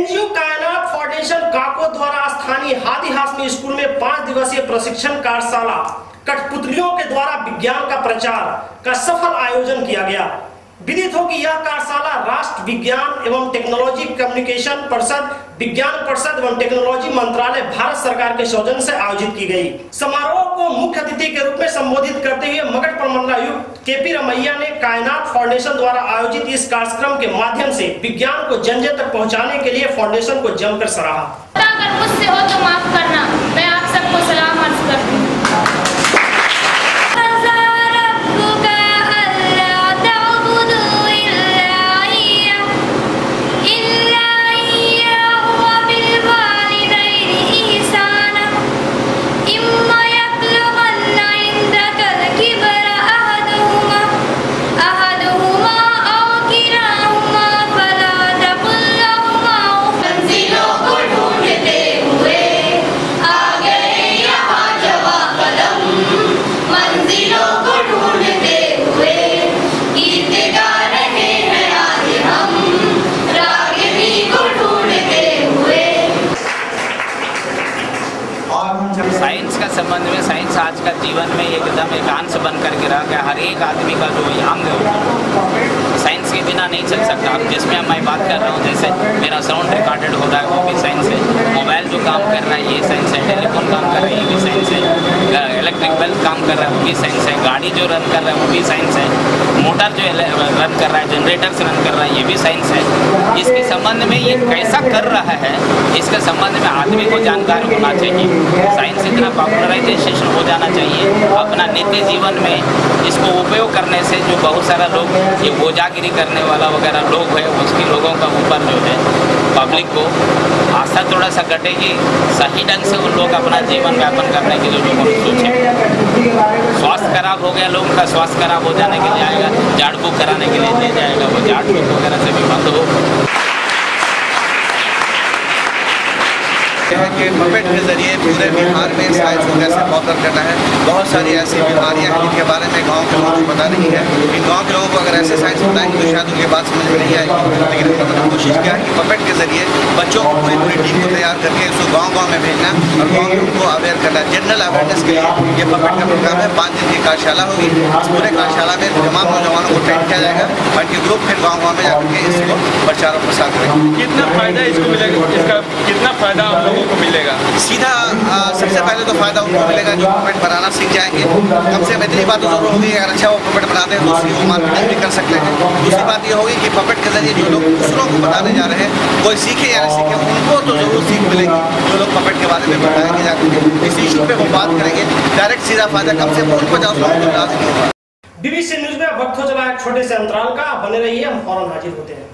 NGO कायनात foundation काको द्वारा स्थानीय हाथीहास में स्कूल में पाँच दिवसीय प्रशिक्षण कार्यशाला कठपुतलियों के द्वारा विज्ञान का प्रचार का सफल आयोजन किया गया। विदित हो कि यह कार्यशाला राष्ट्र विज्ञान एवं टेक्नोलॉजी कम्युनिकेशन परिषद, विज्ञान परिषद एवं टेक्नोलॉजी मंत्रालय भारत सरकार के सौजन्य से आयोजित की गई। समारोह को मुख्य अतिथि के रूप में संबोधित मगध के पी रमैया ने कायनात फाउंडेशन द्वारा आयोजित इस कार्यक्रम के माध्यम से विज्ञान को जन जन तक पहुँचाने के लिए फाउंडेशन को जमकर सराहा। अगर मुझसे हो तो माफ़ करना। मैं आप सबको सलाम साइंस का संबंध में साइंस आज का जीवन में एकदम एक अंश बन करके रह गया, हर एक आदमी का जो अंग साइंस के बिना नहीं चल सकता। अब जिसमें मैं बात कर रहा हूँ, जैसे मेरा साउंड रिकॉर्डेड हो रहा है, वो भी साइंस है। मोबाइल जो काम कर रहा है, ये साइंस है। टेलीफोन काम कर रहा है, ये भी साइंस है। इलेक्ट्रिक बल्ब काम कर रहा है, वो भी साइंस है। गाड़ी जो रन कर रहा है, वो भी साइंस है। मोटर जो रन कर रहा है जनरेटर्स रन कर रहा है, ये भी साइंस है। इसके संबंध में ये कैसा कर रहा है, इसके संबंध में आदमी को जानकार होना चाहिए। साइंस इतना पॉपुलराइजेशन हो जाना चाहिए। अपना नित्य जीवन में इसको उपयोग करने से जो बहुत सारा लोग, ये बोझागिरी करने वाला वगैरह लोग है, उसके लोगों का ऊपर जो है पब्लिक को आस्था थोड़ा सा घटेगी सही ढंग से उन लोग अपना जीवन व्यापन करने के लिए लोगों को सोचे स्वास्थ्य खराब हो गया, लोगों का स्वास्थ्य खराब हो जाने के लिए आएगा झाड़ फूक कराने के लिए ले जाएगा, वो झाड़ फूक वगैरह से भी बंद हो। है कि पपेट के ज़रिए पूरे बिहार में साइंस को कैसे पॉपुलर करना है। बहुत सारी ऐसी बीमारियाँ हैं जिनके बारे में गाँव के लोगों को पता नहीं है। इन गाँव के लोगों को अगर ऐसे साइंस बताएँगे तो शायद उनके बात समझ में नहीं आएगी। लेकिन हमने कोशिश किया है कि पपेट के ज़रिए बच्चों को पूरी पूरी टीम को तैयार करके उसको गाँव गाँव में भेजना और गाँव में उनको अवेयर करना। जनरल अवेयरनेस के लिए ये पपेट का प्रोग्राम है। पाँच दिन की कार्यशाला होगी। इस पूरे कार्यशाला में तमाम नौजवानों को ट्रेन किया जाएगा। इनके ग्रुप फिर गाँव गाँव में जाकर के इसको प्रचार और प्रसार करेंगे। कितना फ़ायदा इसको मिलेगा? इसका कितना फ़ायदा हम लोगों को मिलेगा सीधा आ, सबसे पहले तो फ़ायदा उनको मिलेगा जो पपेट बनाना सीख जाएँगे। कम से कम इतनी बात तो ज़रूर होगी, अगर अच्छा वो पपेट बनाते हैं तो उसकी वो मार्केटिंग भी कर सकते हैं। दूसरी बात ये होगी कि पपेट के ज़रिए जो लोग दूसरों को बताने जा रहे हैं, कोई सीखे या नहीं सीखे, उनको तो ज़रूर सीख मिलेगी, जो लोग पपेट के बारे में बताएँगे जाकर इस इशू पे वो बात करेंगे। डायरेक्ट सीधा फ़ायदा कम से कम पचास लोगों को इलाज नहीं होगा बीबीसी न्यूज़ में वक्त हो चला है छोटे से अंतराल का। बने रहिए, हम फ़ौरन हाजिर होते हैं।